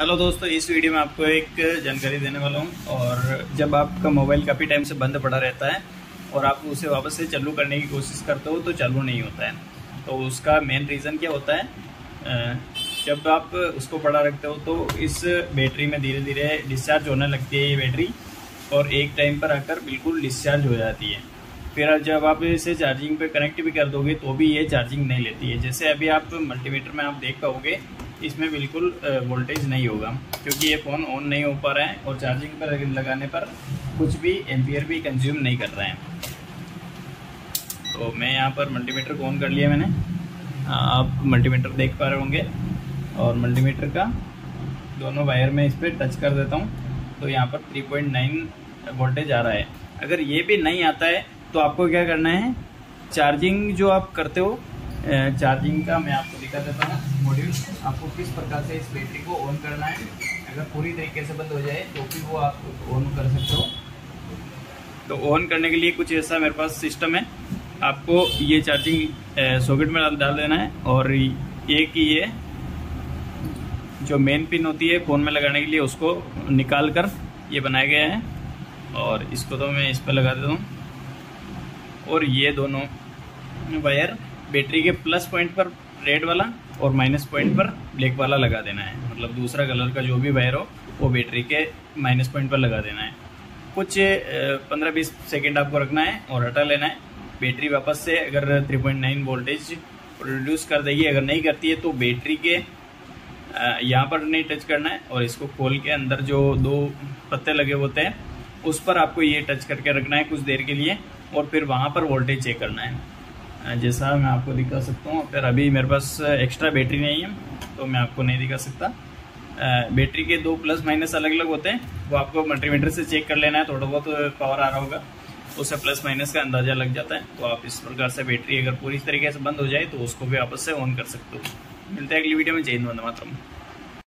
Hello दोस्तों, इस video में आपको एक जानकारी देने वाला हूँ और जब आपका मोबाइल काफ़ी टाइम से बंद पड़ा रहता है और आप उसे वापस से चालू करने की कोशिश करते हो तो चालू नहीं होता है। तो उसका मेन रीज़न क्या होता है? जब आप उसको पड़ा रखते हो तो इस बैटरी में धीरे धीरे डिस्चार्ज होने लगती है ये बैटरी और एक टाइम पर आकर बिल्कुल डिस्चार्ज हो जाती है। फिर जब आप इसे चार्जिंग पे कनेक्ट भी कर दोगे तो भी ये चार्जिंग नहीं लेती है। जैसे अभी आप मल्टीमीटर में आप देख पाओगे इसमें बिल्कुल वोल्टेज नहीं होगा, क्योंकि ये फ़ोन ऑन नहीं हो पा रहा है और चार्जिंग पर लगाने पर कुछ भी एम्पियर भी कंज्यूम नहीं कर रहे हैं। तो मैं यहाँ पर मल्टीमीटर को ऑन कर लिया मैंने। आप मल्टीमीटर देख पा रहे होंगे और मल्टीमीटर का दोनों वायर में इस पर टच कर देता हूँ। तो यहाँ पर 3.9 वोल्टेज आ रहा है। अगर ये भी नहीं आता है तो आपको क्या करना है? चार्जिंग जो आप करते हो चार्जिंग का मैं आपको दिखा देता हूँ मॉड्यूल आपको किस प्रकार से इस बैटरी को ऑन करना है। अगर पूरी तरीके से बंद हो जाए तो भी वो आप ऑन कर सकते हो। तो ऑन करने के लिए कुछ ऐसा मेरे पास सिस्टम है। आपको ये चार्जिंग सॉकेट में डाल देना है और एक ये जो मेन पिन होती है फ़ोन में लगाने के लिए उसको निकाल कर ये बनाया गया है। और इसको तो मैं इस पर लगा देता हूँ। और ये दोनों वायर बैटरी के प्लस पॉइंट पर रेड वाला और माइनस पॉइंट पर ब्लैक वाला लगा देना है। मतलब दूसरा कलर का जो भी वायर हो, वो बैटरी के माइनस पॉइंट पर लगा देना है। कुछ पंद्रह बीस सेकेंड आपको रखना है और हटा लेना है। बैटरी वापस से अगर 3.9 वोल्टेज प्रोड्यूस कर देगी, अगर नहीं करती है तो बैटरी के यहाँ पर नहीं टच करना है और इसको खोल के अंदर जो दो पत्ते लगे होते हैं, उस पर आपको ये टच करके रखना है कुछ देर के लिए और फिर वहाँ पर वोल्टेज चेक करना है। जैसा मैं आपको दिखा सकता हूँ। फिर अभी मेरे पास एक्स्ट्रा बैटरी नहीं है तो मैं आपको नहीं दिखा सकता। बैटरी के दो प्लस माइनस अलग अलग होते हैं। वो आपको मल्टीमीटर से चेक कर लेना है, थोड़ा बहुत पावर आ रहा होगा। उससे प्लस माइनस का अंदाज़ा लग जाता है। तो आप इस प्रकार से बैटरी अगर पूरी तरीके से बंद हो जाए तो उसको भी आपस से ऑन कर सकते हो। मिलते हैं अगली वीडियो में। जय हिंद, वंदे मातरम।